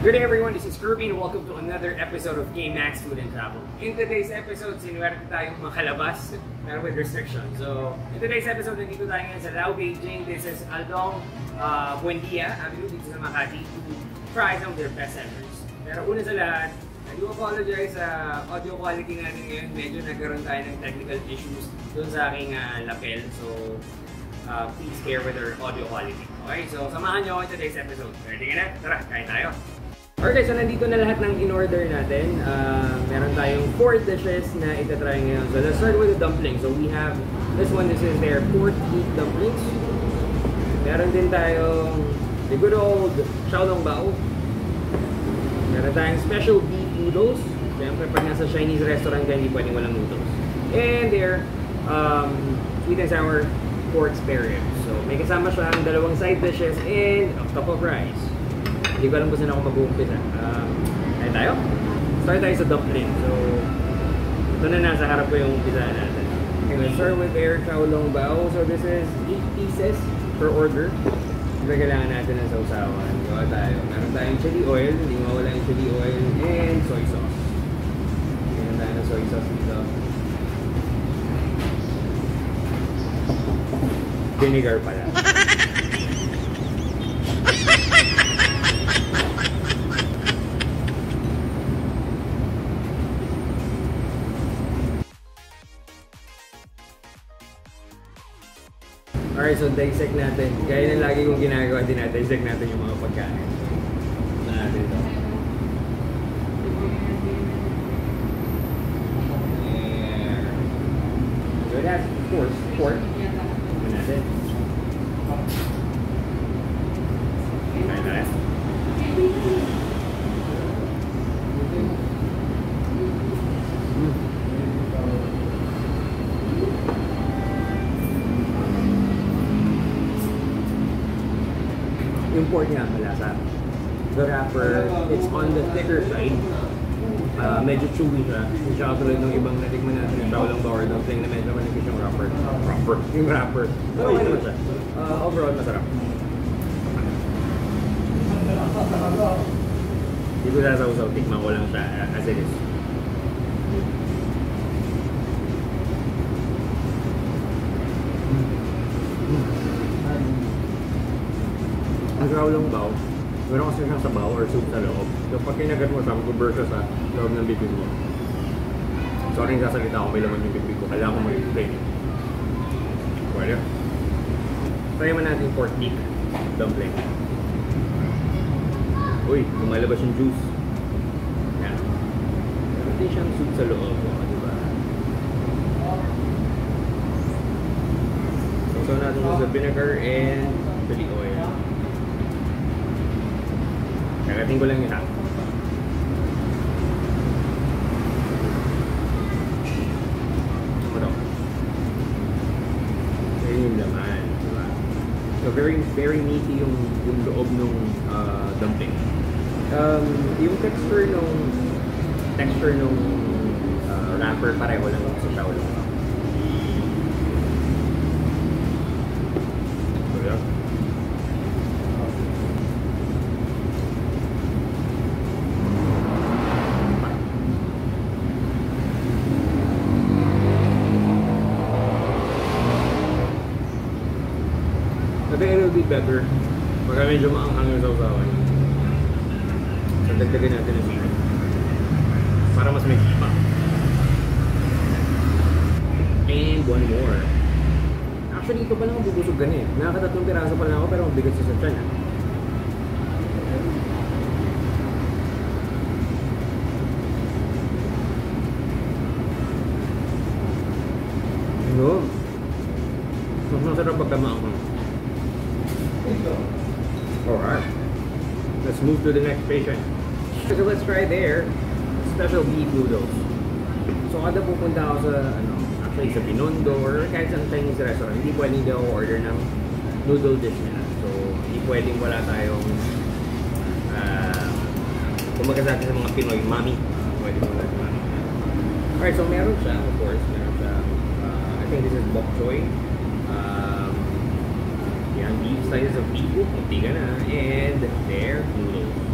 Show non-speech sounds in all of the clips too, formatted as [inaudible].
Good day everyone, this is Kirby and welcome to another episode of K-Max Food and Travel. In today's episode, sinuwerte tayong makalabas pero with restrictions. So, in today's episode, nandito tayo ngayon sa Lao Beijing. This is Aldong uh, Buendia Avenue dito sa Makati to try some of their best sellers. Pero una sa lahat, I do apologize sa audio quality natin ngayon. Medyo nagkaroon tayo ng technical issues dun sa aking uh, lapel. So, uh, please care with our audio quality. Okay, so samahan nyo ako in today's episode. Ready ka na? Tara, kain tayo! Okay, so nandito na lahat ng in-order natin. Uh, meron tayong four dishes na itatry ngayon. So let's start with the dumplings. So we have, this one, this is their pork meat dumplings. Meron din tayong the good old Xiaolong Bao. Meron tayong special beef noodles. Siyempre, pag nasa Chinese restaurant ka, hindi pwedeng walang noodles. And their um, sweet and sour pork spare ribs. So may kasama siya ang dalawang side dishes and a cup of rice. Hindi ko alam kung saan ako mag-uumpisa. Uh, kaya tayo? Start tayo sa dumpling. So, ito na nasa harap ko yung umpisa natin. Okay, let's start with their Shaolong Bao. So, this is 8 pieces per order. Siyempre, kailangan natin ng sausawan. Gawa tayo. Meron tayong chili oil. Hindi mawala yung chili oil. And soy sauce. Meron tayo ng soy sauce dito. Vinegar pala. So dissect natin. Gaya na lagi kong ginagawa, dinadissect natin yung mga pagkain. Na natin ito. So it has, of course, pork. Tignan natin. Kain tayo. Yung pork niya, malasa. The wrapper, it's on the thicker side. Uh, medyo chewy siya. Hindi siya katulad ng ibang natikman natin yung Shaolong Bao or dumpling na medyo manipis yung wrapper. Wrapper? Yung wrapper. Pero okay naman siya. Uh, overall, masarap. Hindi ko sasaw-saw. Tikman ko lang siya uh, as it is. Ang Shaolong Bao, meron kasi siyang sabaw or soup sa loob. So pag kinagat mo siya, mag-burst siya sa loob ng bibig mo. Sorry yung sasalita ko, may laman yung bibig ko. Kailangan ko mag-explain. Pwede. Try mo natin pork beef dumpling. Uy, lumalabas yung juice. Yan. Meron siyang soup sa loob. Oh, di ba? So natin sa vinegar and chili oil. Kagating ko lang yun ha. Ano? Ayun yung laman. Diba? So very very meaty yung, yung loob ng uh, dumpling. Um, yung texture nung texture nung uh, wrapper pareho lang sa Shaolong. So, better pagka medyo maanghang yung sausawan. So, dagdagan natin ng sili. Para mas may kipa. And one more. Actually, ito pa lang ang bubusog gani. Nakakatatlong piraso pa lang ako pero mabigat sa tiyan. ah. Ano? Alright. Let's move to the next patient. So let's try their special beef noodles. So kada pupunta ako sa, ano, actually sa Binondo or kahit sa Chinese restaurant, hindi pwedeng daw order ng noodle dish nila. So hindi pwedeng wala tayong uh, kumbaga sa sa mga Pinoy, mami. Pwedeng wala sa mami. Alright, so meron siya, of course, meron siya, uh, I think this is bok choy. Yan, beef slices of beef, kunti ka na, and their noodles.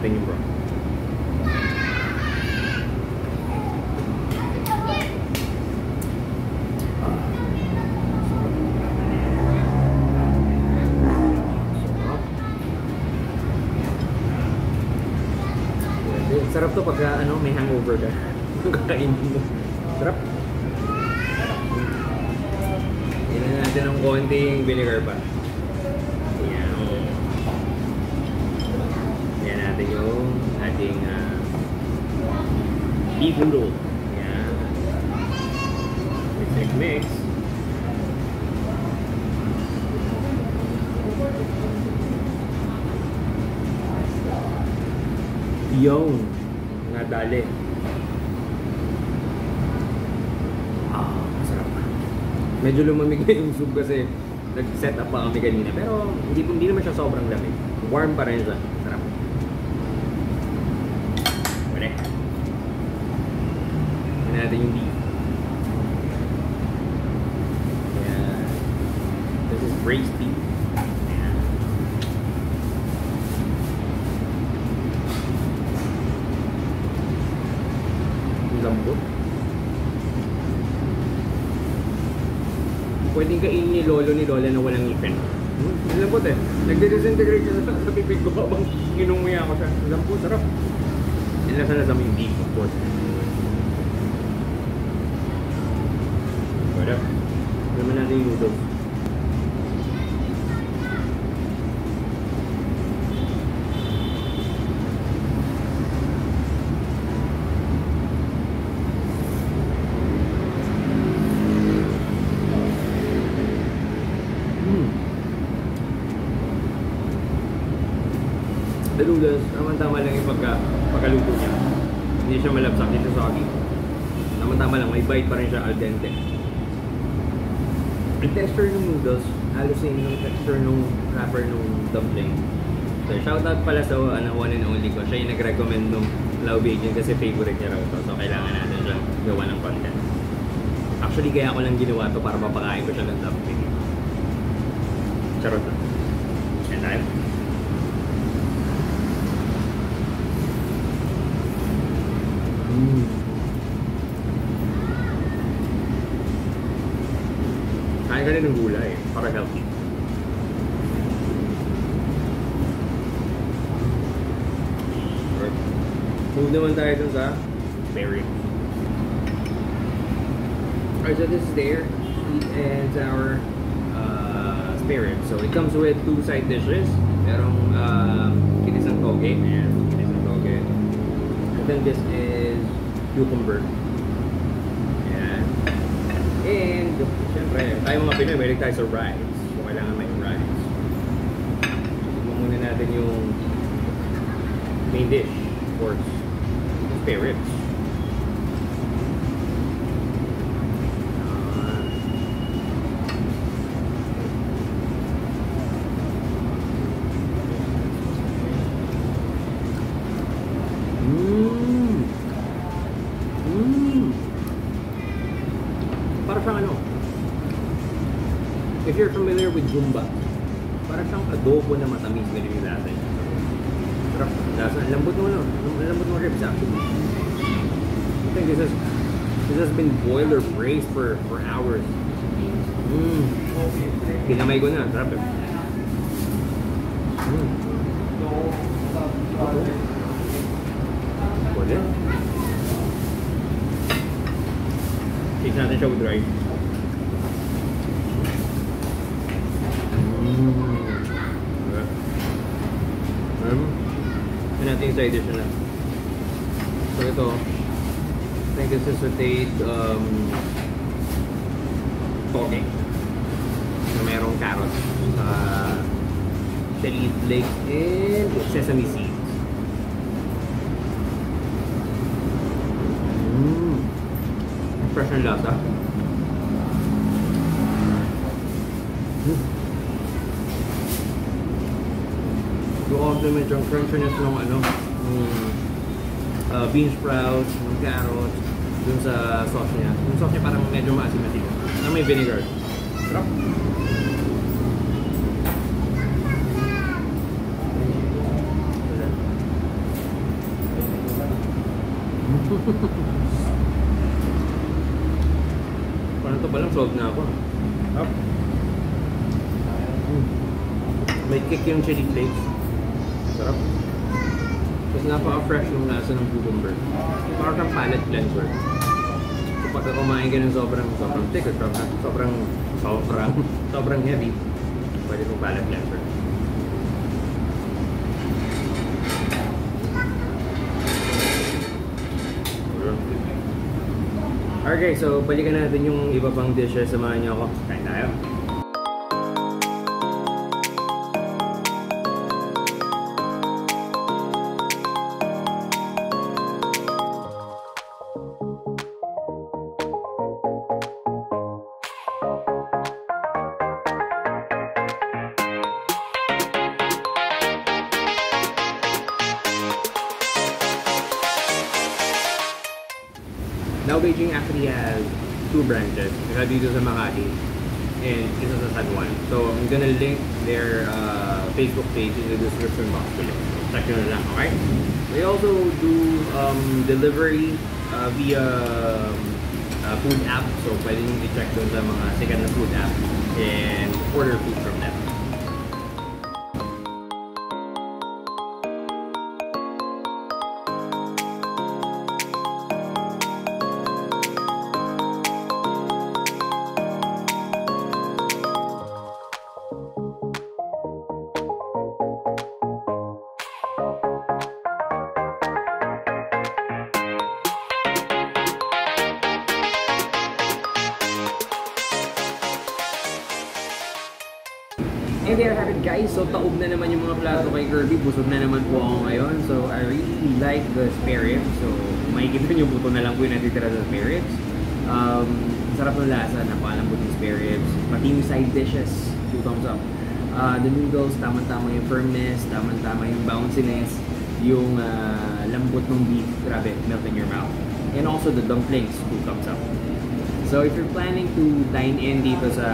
natin yung broth. Sarap to pagka ano, may hangover ka. [laughs] Kakainin mo. Sarap. Natin ng konting vinegar pa. Yan. Yan natin yung ating uh, beef noodle. Yan. Mix, mix. Yung nadali. Ah, masarap. Medyo lumamig [laughs] na yung soup kasi nag-set up pa kami kanina. Pero hindi, hindi naman siya sobrang lamig. Warm pa rin siya. Sarap. Pwede. Tignan natin yung beef. Ayan. This is braised beef. Ayan. Ang lambot. Pwedeng kainin ni Lolo ni Lola na walang ngipin. Hmm, lambot eh. Nagde-disintegrate siya sa, sa bibig ko habang inumuya ako siya. Lambot, sarap. Yan lang sana sa may beef, of course. Pwede. Naman natin yung noodles. Mm. The noodles, tama-tama lang yung pagka, pagkaluto niya. Hindi siya malapsak, hindi siya soggy. Tama-tama lang, may bite pa rin siya al dente. Yung texture ng noodles, halos yung yung texture ng wrapper ng dumpling. So, shoutout pala sa ano, one and only ko. Siya yung nag-recommend nung Lau Beijing kasi favorite niya raw to. So, kailangan natin siya gawa ng content. Actually, kaya ko lang ginawa to para mapakain ko siya ng dumpling. Charot lang. And tayo. Ka rin ng gulay para healthy. Move naman tayo dun sa berry. Alright, so this is their sweet and sour uh, spare rib. So it comes with two side dishes. Merong um, kinisang toge. Ayan, kinisang toge. And then this is cucumber. And, syempre, tayo mga Pinoy, mahilig tayo sa rice. So kailangan may rice. Tignan muna natin yung main dish. Of course, spare ribs. Zumba, para siyang adobo na matamis ganun yung lasa niya. Sarap. Lasa, lambot mo no, lambot mo ribs actually. I think this has, this has been boiled or braised for, for hours. Mmm. Kinamay ko na, sarap eh. Mmm. Pwede. Take natin siya with rice. Mmm. Diba? Um, yung side dish na. So ito, I think this is sauteed um, toge. Na merong carrots, sa chili flakes, and sesame seeds. Mmm. Fresh ang lasa. Mm. Yung compliment yung crunchiness ng ano, ng uh, bean sprouts, ng carrots, dun sa sauce niya. Yung sauce niya parang medyo maasim-asim. Na may vinegar. Sarap. [laughs] Parang to palang sold na ako. Up. May kick yung chili flakes. Sarap. Tapos napaka-fresh yung lasa ng cucumber. Parang kang palate cleanser. Ka kumain ka ng sobrang, sobrang thick or sobrang, sobrang, sobrang, [laughs] sobrang heavy, pwede kong palate cleanser. Okay, so balikan natin yung iba pang dishes. Samahan niyo ako. Kain tayo. Beijing actually has two branches. Isa dito sa Makati and isa sa San Juan. So I'm gonna link their uh, Facebook page in the description box below. Check na lang, okay? They also do um, delivery uh, via uh, food app. So pwede nyo i-check doon sa mga na food app and order food from them. And there have it guys, so taob na naman yung mga plato kay Kirby, busog na naman po ako ngayon. So I really like the spare ribs. So makikita nyo buto na lang po yung natitira sa spare ribs. Um, sarap ng lasa, napalambot yung spare ribs. Pati yung side dishes, two thumbs up. Uh, the noodles, tamang-tama yung firmness, tamang-tama yung bounciness, yung uh, lambot ng beef, grabe, melt in your mouth. And also the dumplings, two thumbs up. So if you're planning to dine in dito sa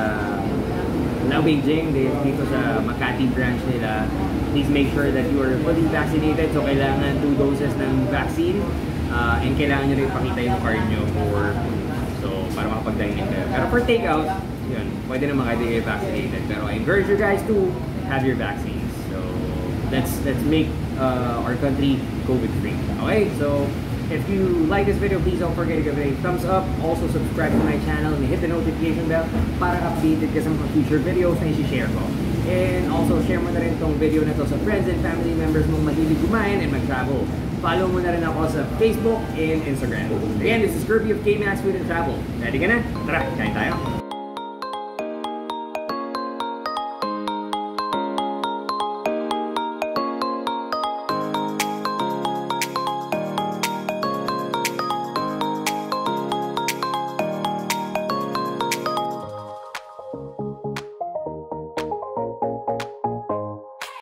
Lao Beijing, di- dito sa Makati branch nila, please make sure that you are fully vaccinated. So, kailangan two doses ng vaccine. Uh, and kailangan nyo rin ipakita yung card nyo for So, para makapag-dine in kayo. Pero for takeout, yun, pwede naman kayo kayo vaccinated. Pero I encourage you guys to have your vaccines. So, let's let's make uh, our country COVID-free. Okay? So, if you like this video, please don't forget to give it a thumbs up. Also, subscribe to my channel and hit the notification bell para updated ka sa mga future videos na isi-share ko. And also, share mo na rin tong video na to sa friends and family members mong mahilig kumain and mag-travel. Follow mo na rin ako sa Facebook and Instagram. Again, this is Kirby of K-Max Food and Travel. Ready ka na? Tara, kain tayo!